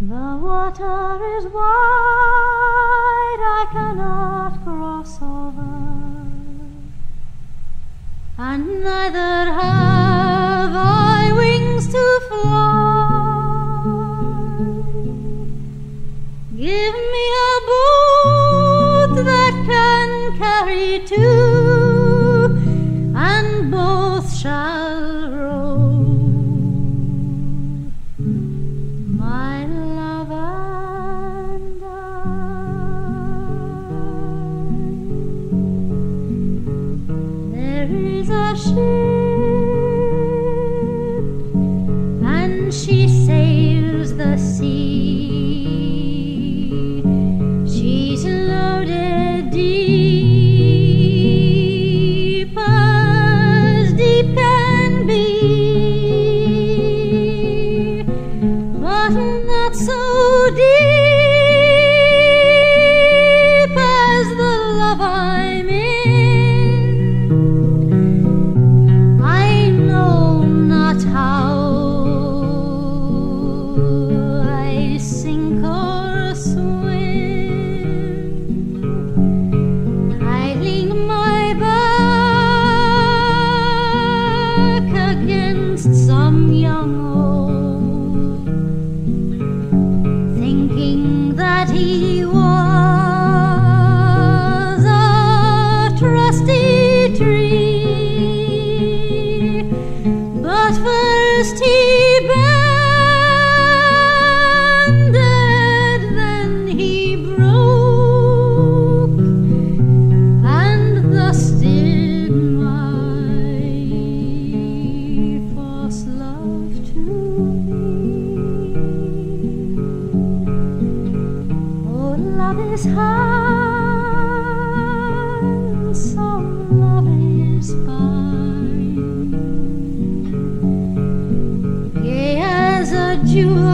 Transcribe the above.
The water is wide, I cannot cross over, and neither have. 则是中央哦。is handsome, fine. Gay as a jewel.